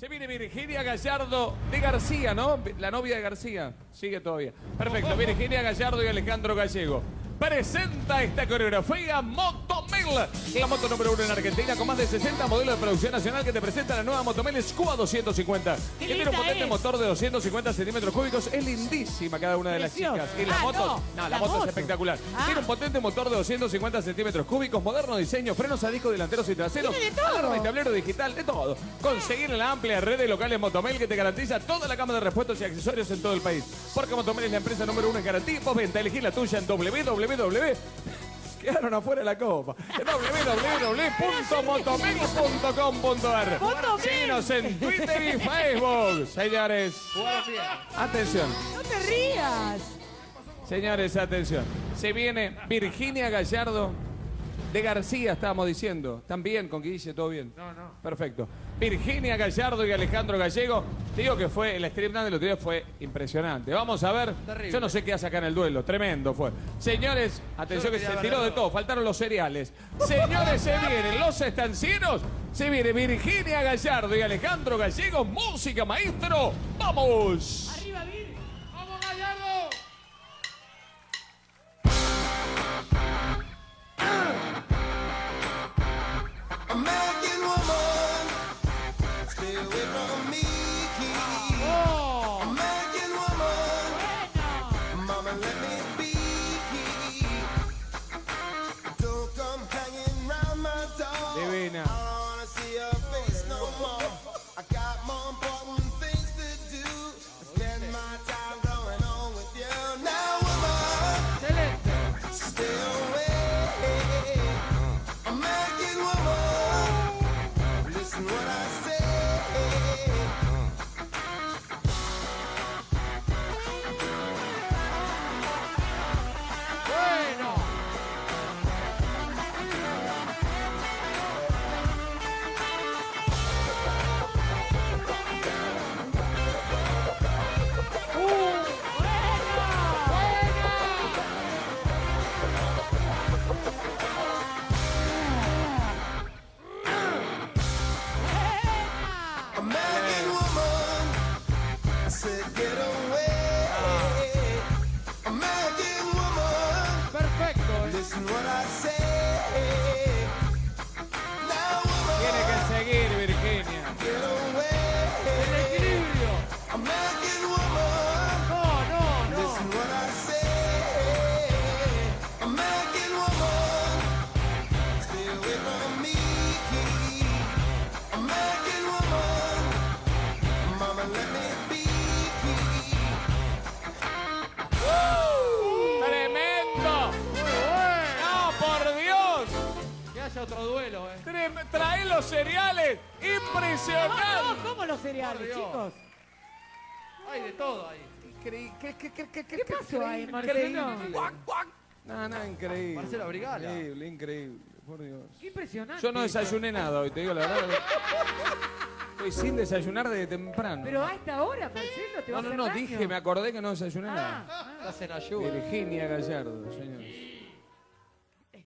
Se viene Virginia Gallardo de García, ¿no? La novia de García. Sigue todavía. Perfecto. Virginia Gallardo y Alejandro Gallego. Presenta esta coreografía Motomel, la moto número uno en Argentina con más de 60 modelos de producción nacional que te presenta la nueva Motomel Scuba 250. Qué Que tiene un potente es. motor de 250 centímetros cúbicos. Es lindísima cada una de las chicas. Y la Ah, moto, no, no, la, la moto, es espectacular. Ah. Tiene un potente motor de 250 centímetros cúbicos, moderno diseño, frenos a disco delanteros y traseros, de todo. alarma y tablero digital, de todo. Conseguir en la amplia red de locales Motomel que te garantiza toda la gama de repuestos y accesorios en todo el país. Porque Motomel es la empresa número uno en garantía. Vos venta, elegí la tuya en www. Quedaron afuera de la copa. www.motomel.com.ar Motomel. Síguenos en Twitter y Facebook. Señores, atención. No te rías. Señores, atención. Se viene Virginia Gallardo de García, estábamos diciendo. También con Guille, todo bien. No, no. Perfecto. Virginia Gallardo y Alejandro Gallego. Te digo que fue, el stream del otro día fue impresionante. Vamos a ver. Terrible. Yo no sé qué hace acá en el duelo. Tremendo fue. Señores, atención que se tiró de todo. Faltaron los cereales. Señores, se vienen los estancieros. Se viene Virginia Gallardo y Alejandro Gallego. Música, maestro. ¡Vamos! Duelo, ¿eh? Trem- ¡Trae los cereales! No, ¡Impresionante! no, ¿cómo los cereales, Dios. chicos? Hay de todo ahí. Increíble. ¿Qué, qué, qué, qué, ¿Qué pasó ahí, Marcelo? No, no, increíble. Marcelo Brigala. Increíble, increíble. Por Dios. Qué impresionante. Yo no desayuné nada hoy, te digo la verdad. Estoy sin desayunar desde temprano. Pero a esta hora, Marcelo, te va no, a no, no, daño. dije, me acordé que no desayuné Ah, nada. ah. Estás en ayuda. Virginia Gallardo, señores.